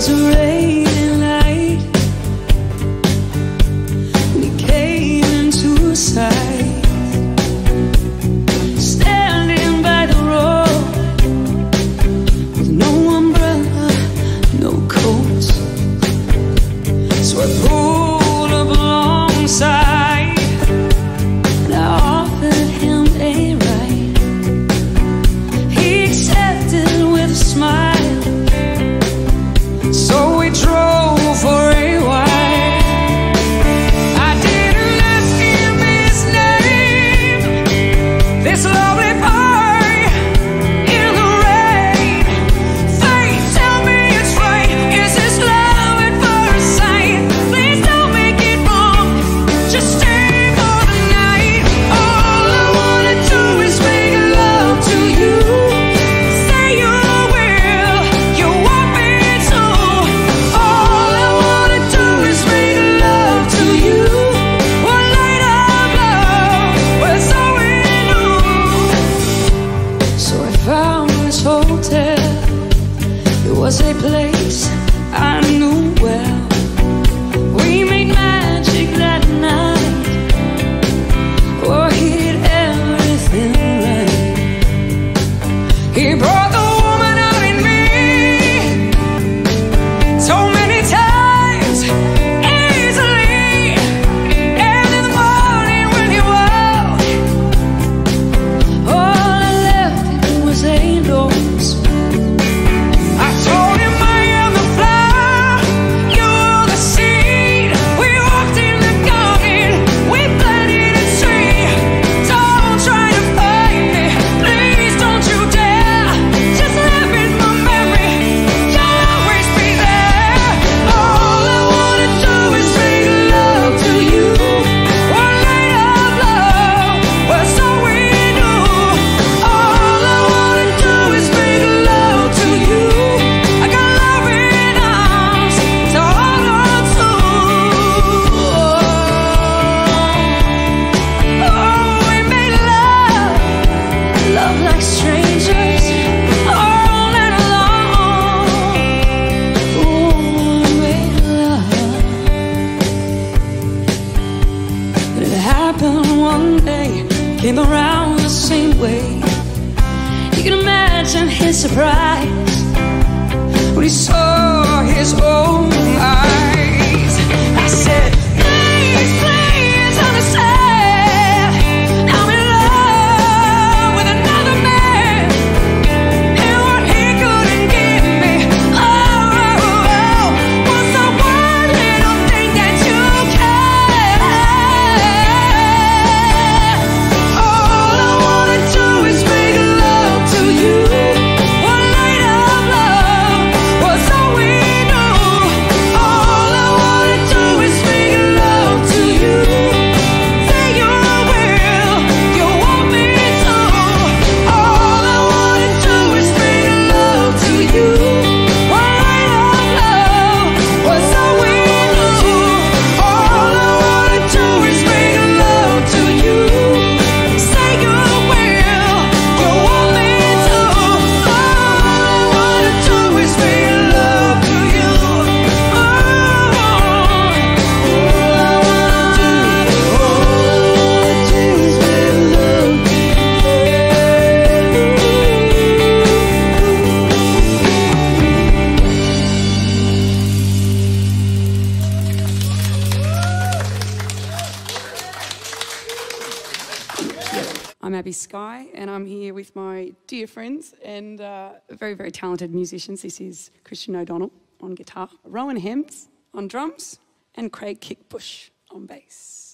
was around. a play. one day came around the same way. You can imagine his surprise when he saw I'm Abby Skye, and I'm here with my dear friends and uh, very, very talented musicians. This is Christian O'Donnell on guitar, Rowan Hems on drums, and Craig Kickbush on bass.